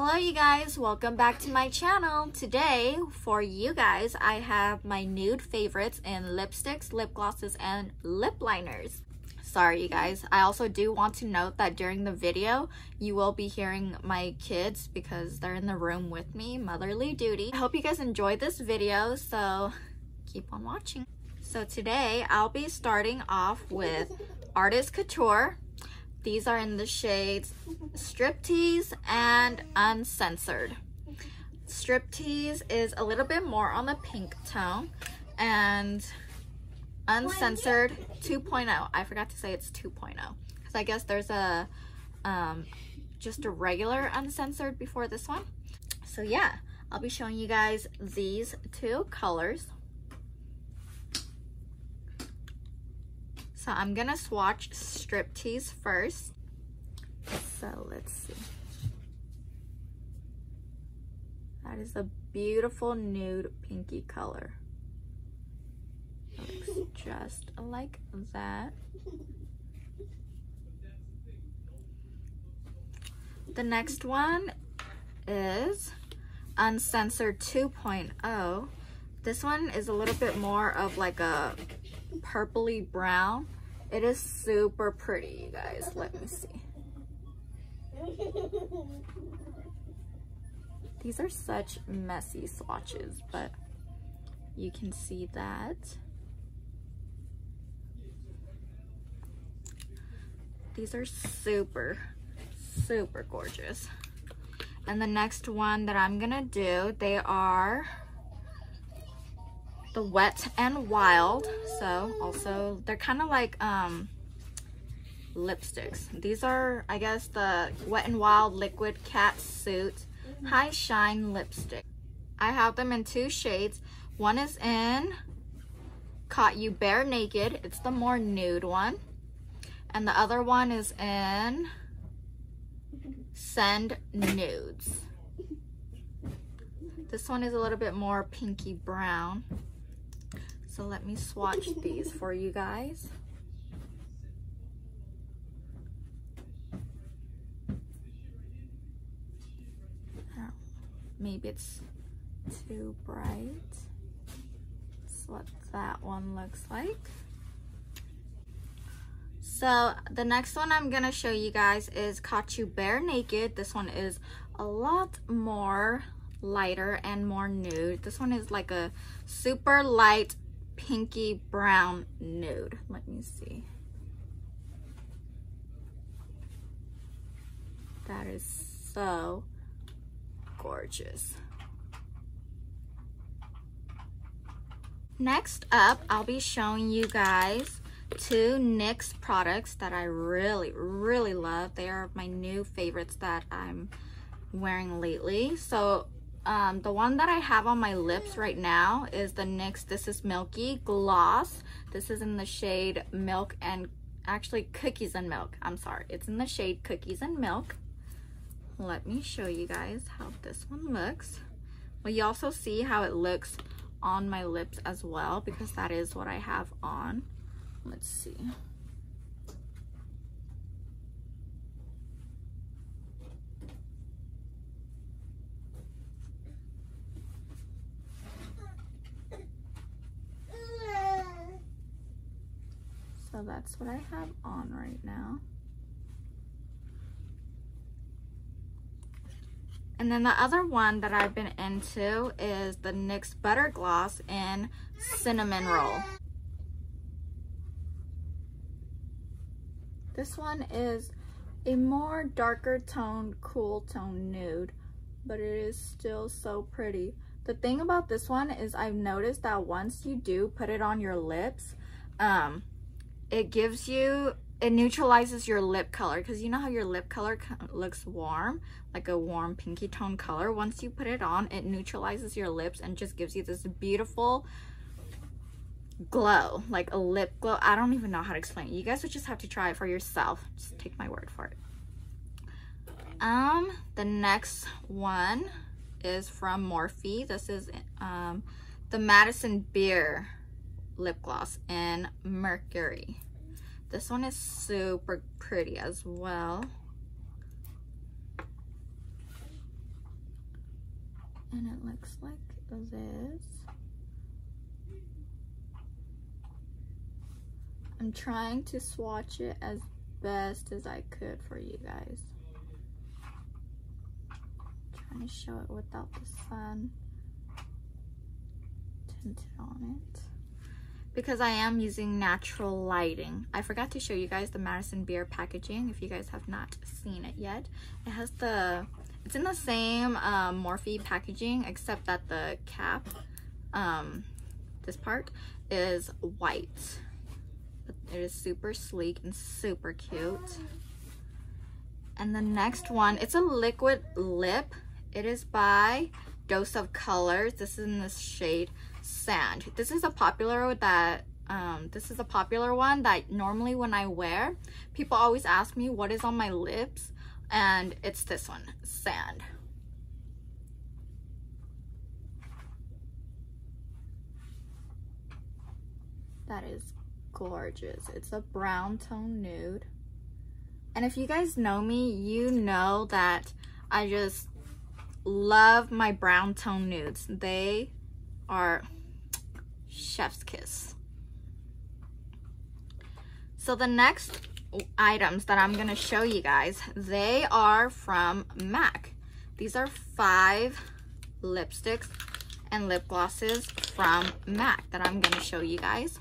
Hello you guys, welcome back to my channel. Today, for you guys, I have my nude favorites in lipsticks, lip glosses, and lip liners. Sorry you guys, I also do want to note that during the video, you will be hearing my kids because they're in the room with me, motherly duty. I hope you guys enjoyed this video, so keep on watching. So today, I'll be starting off with Artist Couture. These are in the shades Striptease and Uncensored. Striptease is a little bit more on the pink tone and Uncensored 2.0. I forgot to say it's 2.0 because I guess there's a um, just a regular Uncensored before this one. So yeah, I'll be showing you guys these two colors. So I'm gonna swatch Striptease first. So let's see. That is a beautiful nude pinky color. Looks just like that. The next one is Uncensored 2.0. This one is a little bit more of like a purpley brown. It is super pretty, you guys. Let me see. These are such messy swatches, but you can see that. These are super, super gorgeous. And the next one that I'm gonna do, they are the Wet and Wild. So also, they're kind of like um, lipsticks. These are, I guess, the Wet and Wild Liquid Cat Suit High Shine Lipstick. I have them in two shades. One is in Caught You Bare Naked. It's the more nude one. And the other one is in Send Nudes. This one is a little bit more pinky brown. So let me swatch these for you guys. maybe it's too bright. That's what that one looks like. So the next one I'm gonna show you guys is Caught You Bare Naked. This one is a lot more lighter and more nude. This one is like a super light pinky brown nude. Let me see. That is so gorgeous. Next up, I'll be showing you guys two NYX products that I really, really love. They are my new favorites that I'm wearing lately. So um, the one that I have on my lips right now is the NYX This Is Milky Gloss. This is in the shade Milk and, actually Cookies and Milk. I'm sorry. It's in the shade Cookies and Milk. Let me show you guys how this one looks. Well, you also see how it looks on my lips as well because that is what I have on. Let's see. So that's what I have on right now. And then the other one that I've been into is the NYX Butter Gloss in Cinnamon Roll. This one is a more darker toned, cool tone nude, but it is still so pretty. The thing about this one is I've noticed that once you do put it on your lips, um, it gives you, it neutralizes your lip color because you know how your lip color looks warm, like a warm pinky tone color. Once you put it on, it neutralizes your lips and just gives you this beautiful glow, like a lip glow. I don't even know how to explain it. You guys would just have to try it for yourself. Just take my word for it. Um, the next one is from Morphe. This is um, the Madison Beer lip gloss in Mercury. This one is super pretty as well. And it looks like this. I'm trying to swatch it as best as I could for you guys. trying to show it without the sun tinted on it because I am using natural lighting. I forgot to show you guys the Madison Beer packaging if you guys have not seen it yet. It has the, it's in the same um, Morphe packaging except that the cap, um, this part, is white. It is super sleek and super cute. And the next one, it's a liquid lip. It is by Dose of Colors. This is in this shade Sand. This is a popular that um, this is a popular one that normally when I wear, people always ask me what is on my lips and it's this one, Sand. That is gorgeous. It's a brown tone nude. And if you guys know me, you know that I just love my brown tone nudes. They are chef's kiss. So the next items that I'm going to show you guys, they are from MAC. These are five lipsticks and lip glosses from MAC that I'm going to show you guys.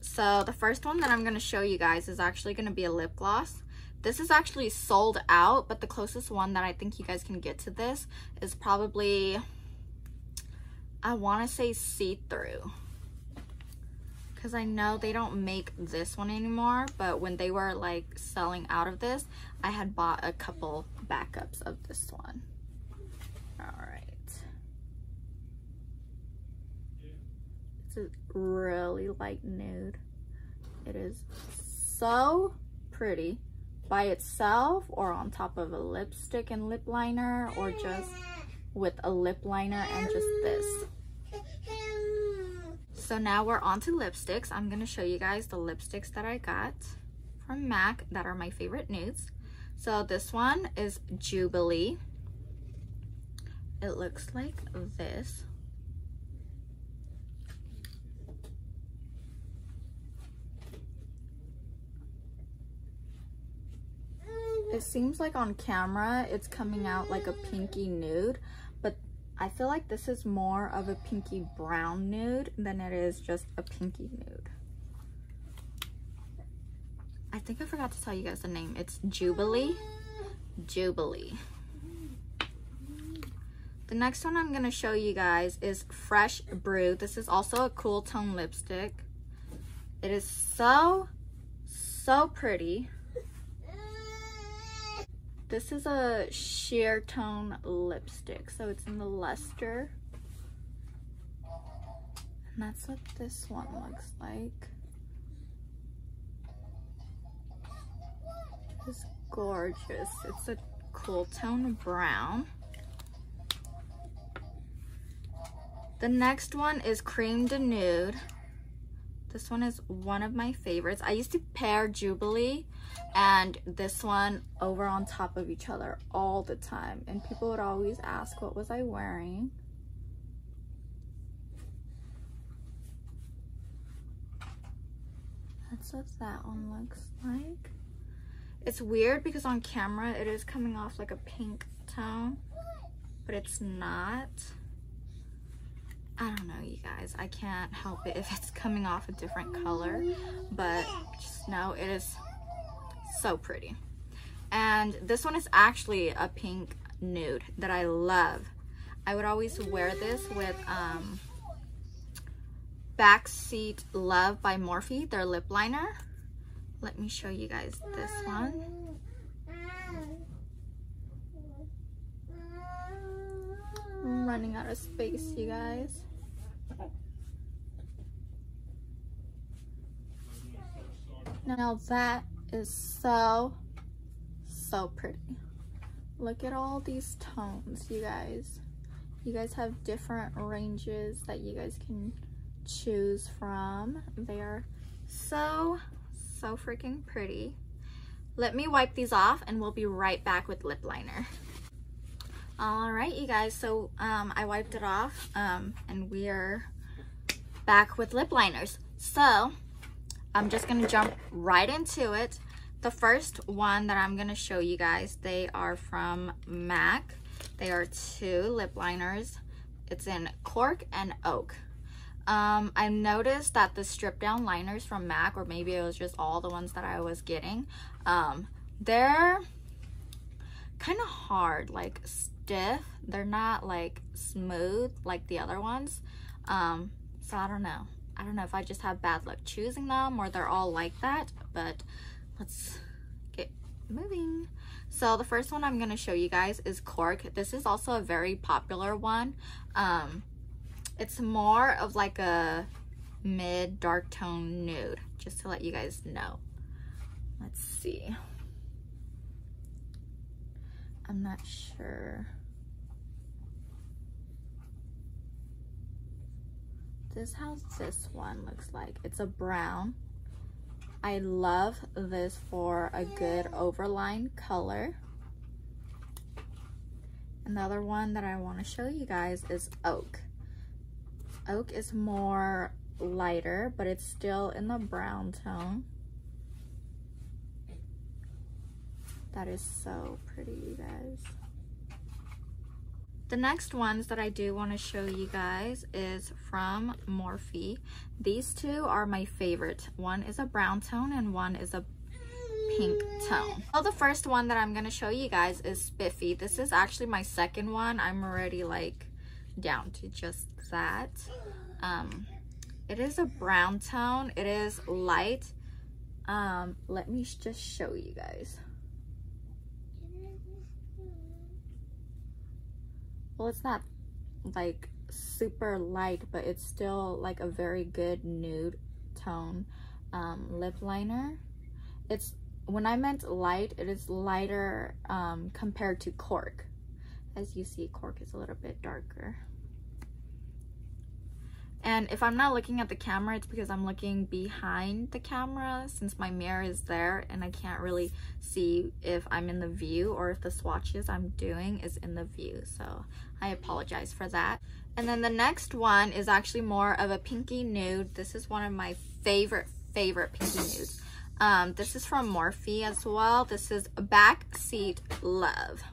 So the first one that I'm going to show you guys is actually going to be a lip gloss. This is actually sold out, but the closest one that I think you guys can get to this is probably, I want to say see-through. Because I know they don't make this one anymore, but when they were like selling out of this, I had bought a couple backups of this one. Alright. It's a really light nude. It is so pretty by itself or on top of a lipstick and lip liner or just with a lip liner and just this. So now we're on to lipsticks. I'm going to show you guys the lipsticks that I got from MAC that are my favorite nudes. So this one is Jubilee. It looks like this. It seems like on camera it's coming out like a pinky nude, I feel like this is more of a pinky brown nude than it is just a pinky nude. I think I forgot to tell you guys the name. It's Jubilee. Jubilee. The next one I'm going to show you guys is Fresh Brew. This is also a cool tone lipstick. It is so, so pretty. This is a sheer tone lipstick, so it's in the luster. And that's what this one looks like. It's gorgeous. It's a cool tone brown. The next one is Cream de Nude. This one is one of my favorites. I used to pair Jubilee and this one over on top of each other all the time. And people would always ask, what was I wearing? That's what that one looks like. It's weird because on camera it is coming off like a pink tone, but it's not. I don't know, you guys. I can't help it if it's coming off a different color, but just know it is so pretty. And this one is actually a pink nude that I love. I would always wear this with um, Backseat Love by Morphe, their lip liner. Let me show you guys this one. I'm running out of space, you guys. Now that is so, so pretty. Look at all these tones, you guys. You guys have different ranges that you guys can choose from. They are so, so freaking pretty. Let me wipe these off and we'll be right back with lip liner. All right, you guys, so um, I wiped it off um, and we're back with lip liners. So I'm just gonna jump right into it. The first one that I'm gonna show you guys, they are from MAC. They are two lip liners. It's in cork and oak. Um, I noticed that the strip down liners from MAC, or maybe it was just all the ones that I was getting, um, they're kind of hard, like stiff. They're not like smooth like the other ones. Um, so I don't know. I don't know if I just have bad luck choosing them or they're all like that, but let's get moving. So the first one I'm going to show you guys is Cork. This is also a very popular one. Um, it's more of like a mid dark tone nude, just to let you guys know. Let's see. I'm not sure. This how this one looks like. It's a brown. I love this for a good overline color. Another one that I want to show you guys is oak. Oak is more lighter, but it's still in the brown tone. That is so pretty, you guys. The next ones that I do want to show you guys is from Morphe. These two are my favorite. One is a brown tone and one is a pink tone. So the first one that I'm going to show you guys is Spiffy. This is actually my second one. I'm already like down to just that. Um, it is a brown tone. It is light. Um, let me just show you guys. Well it's not like super light but it's still like a very good nude tone um, lip liner. It's when I meant light it is lighter um, compared to cork. As you see cork is a little bit darker and if I'm not looking at the camera, it's because I'm looking behind the camera since my mirror is there and I can't really see if I'm in the view or if the swatches I'm doing is in the view. So I apologize for that. And then the next one is actually more of a pinky nude. This is one of my favorite, favorite pinky nudes. Um, this is from Morphe as well. This is Backseat Love.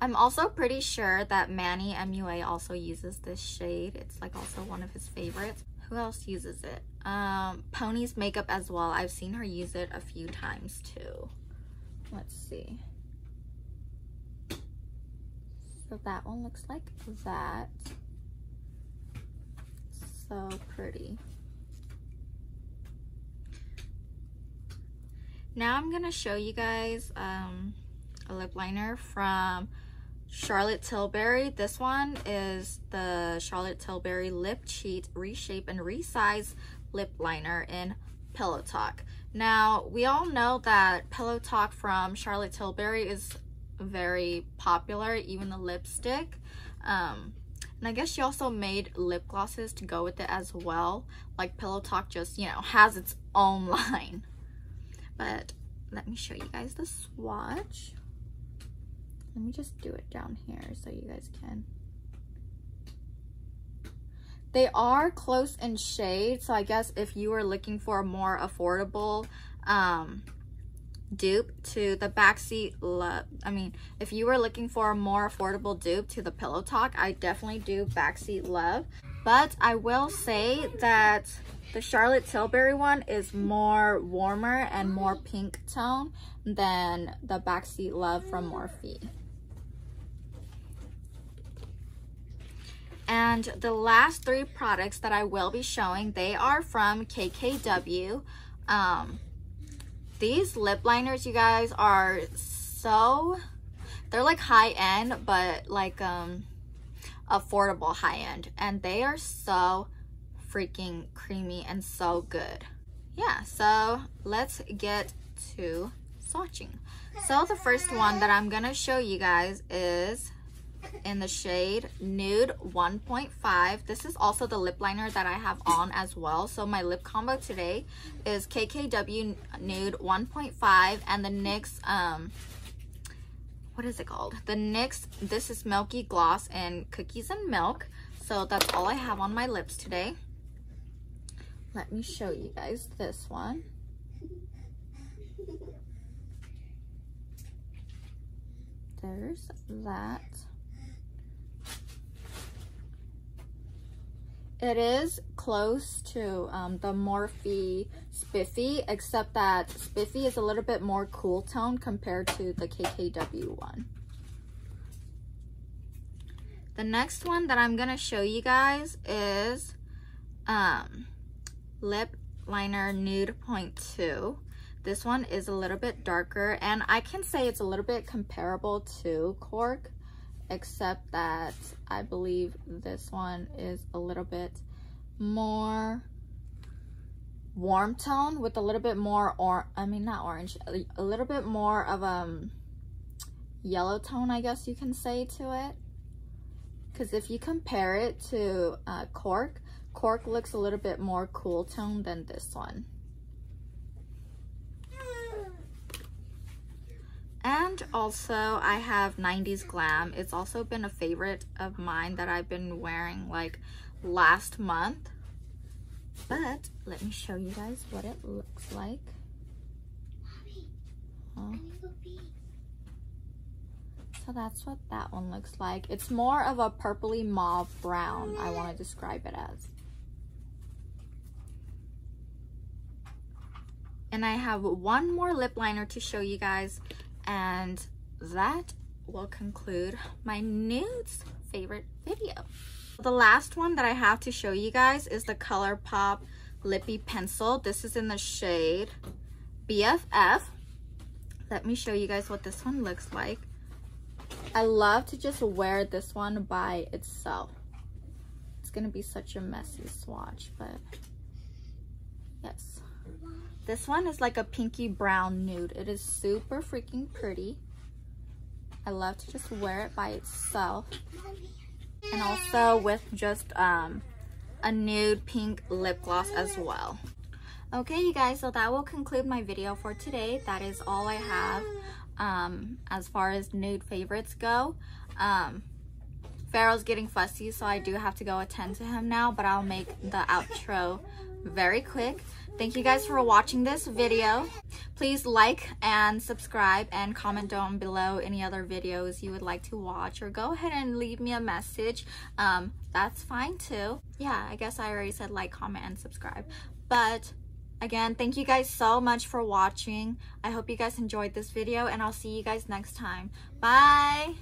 I'm also pretty sure that Manny MUA also uses this shade. It's like also one of his favorites. Who else uses it? Um, Pony's makeup as well. I've seen her use it a few times too. Let's see. So that one looks like that. So pretty. Now I'm going to show you guys um, a lip liner from Charlotte Tilbury. This one is the Charlotte Tilbury Lip Cheat Reshape and Resize Lip Liner in Pillow Talk. Now, we all know that Pillow Talk from Charlotte Tilbury is very popular, even the lipstick. Um, and I guess she also made lip glosses to go with it as well. Like Pillow Talk just, you know, has its own line. But let me show you guys the swatch. Let me just do it down here so you guys can. They are close in shade, so I guess if you were looking for a more affordable um, dupe to the backseat love, I mean, if you were looking for a more affordable dupe to the Pillow Talk, I definitely do backseat love. But I will say that the Charlotte Tilbury one is more warmer and more pink tone than the Backseat Love from Morphe. And the last three products that I will be showing, they are from KKW. Um, these lip liners, you guys, are so, they're like high end, but like um, affordable high end. And they are so freaking creamy and so good. Yeah, so let's get to swatching. So the first one that I'm gonna show you guys is in the shade Nude 1.5. This is also the lip liner that I have on as well. So my lip combo today is KKW Nude 1.5 and the NYX, um, what is it called? The NYX, this is Milky Gloss and Cookies and Milk. So that's all I have on my lips today. Let me show you guys this one. There's that. It is close to um, the Morphe Spiffy, except that Spiffy is a little bit more cool tone compared to the KKW one. The next one that I'm going to show you guys is um, Lip Liner Nude Point 2. This one is a little bit darker, and I can say it's a little bit comparable to Cork except that I believe this one is a little bit more warm tone with a little bit more or I mean not orange a little bit more of a um, yellow tone I guess you can say to it. Because if you compare it to uh, cork cork looks a little bit more cool tone than this one And also I have 90s Glam. It's also been a favorite of mine that I've been wearing like last month. But let me show you guys what it looks like. So that's what that one looks like. It's more of a purpley mauve brown, I want to describe it as. And I have one more lip liner to show you guys. And that will conclude my nudes favorite video. The last one that I have to show you guys is the ColourPop Lippy Pencil. This is in the shade BFF. Let me show you guys what this one looks like. I love to just wear this one by itself. It's gonna be such a messy swatch, but yes. This one is like a pinky brown nude. It is super freaking pretty. I love to just wear it by itself. And also with just um, a nude pink lip gloss as well. Okay, you guys, so that will conclude my video for today. That is all I have um, as far as nude favorites go. Um, getting fussy, so I do have to go attend to him now, but I'll make the outro very quick. Thank you guys for watching this video. Please like and subscribe and comment down below any other videos you would like to watch or go ahead and leave me a message. Um, that's fine too. Yeah, I guess I already said like, comment, and subscribe. But again, thank you guys so much for watching. I hope you guys enjoyed this video and I'll see you guys next time. Bye!